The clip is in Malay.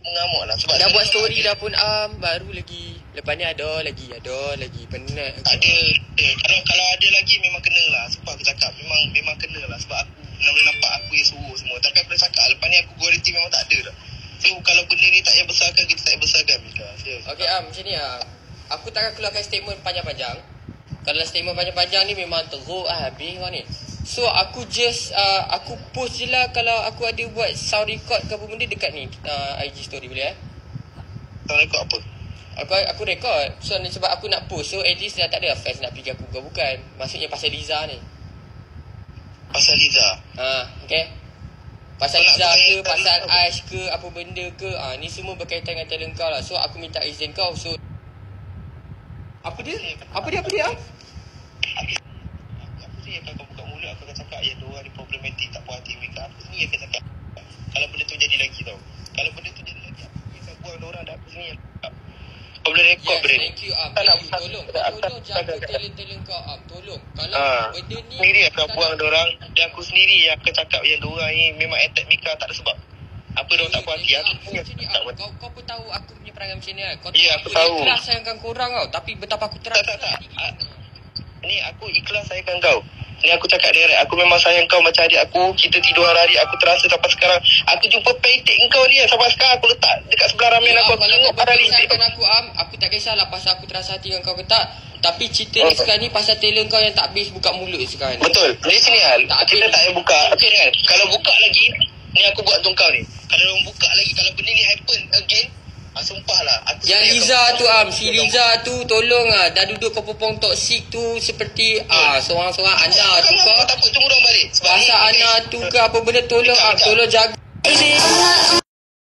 mengamuk lah sebab Dah buat story ada- dah pun am baru lagi. Lepas ni ada lagi, ada lagi. Penat. Tak ada, ada. Kalau kalau ada lagi memang kena lah. Sebab aku cakap memang memang kena lah. Sebab aku nak boleh nampak aku yang suruh semua. Tapi aku dah cakap lepas ni aku guarantee memang tak ada dah. So kalau benda ni tak payah besarkan, kita tak payah besarkan. Mika. Serius. Okey am macam ni ah. Aku takkan keluarkan statement panjang-panjang. Kalau statement panjang-panjang ni memang teruk ah habis kau ni. So aku just uh, aku post je lah kalau aku ada buat sound record ke apa benda dekat ni uh, IG story boleh eh? Kau rekod apa? Aku aku record. So ni sebab aku nak post. So at least dah tak ada fans nak pergi aku bukan bukan. Maksudnya pasal Liza ni. Pasal Liza. Ha, okey. Pasal Kau nak Liza ke, pasal apa? Aish ke, apa benda ke. Ah, ni semua berkaitan dengan talent kau lah. So aku minta izin kau. So apa dia? Apa dia? Apa dia? ah? Aku, aku sendiri akan kau buka mulut Aku akan cakap Ya diorang ni problematik Tak puas hati Aku sendiri akan cakap Kalau benda tu jadi lagi tau Kalau benda tu jadi lagi Aku akan buang Dan aku sendiri akan cakap Kau boleh rekod Yes, benda ni thank you. Tak nak Thank you. Tolong. Tolong jaga talent-talent kau Am. Tolong. Kalau Ah, benda ni sendiri akan buang diorang Dan aku sendiri yang akan cakap Yang diorang ni Memang attack Mika Tak ada sebab Apa diorang tak puas hati Aku Kau, kau pun tahu aku punya perangai macam ni kan. Kau Ya, aku tahu. ikhlas sayangkan korang tau. Tapi betapa aku terang. Tak, tak, tak. Ni aku ikhlas sayangkan kau Ni aku cakap direct Aku memang sayang kau macam adik aku. Kita tidur hari Aku terasa sampai sekarang. Aku jumpa paytek kau ni Sampai sekarang. Aku letak Dekat sebelah ramen Ya, aku. Aku tengok pada listrik aku Am Aku tak kisahlah Pasal aku terasa hati dengan kau ke tak. Tapi cerita ni Oh. sekarang ni Pasal talent kau yang tak habis Buka mulut sekarang ni. Betul. Di sini hal Tak Kita tak payah buka. Okay kan Kalau buka lagi Ni aku buat untuk kau ni. Kalau orang buka lagi Kalau benda ni happen Sumpah lah aku Yang Liza tu Am Si Liza tu Tolong ah Dah duduk kau popong toksik tu Seperti ah Seorang-seorang Ana tu kau. apa takut tunggu orang balik. Sebab Pasal ni- Ana tu ke apa benda Tolong Am sekejap. Tolong jaga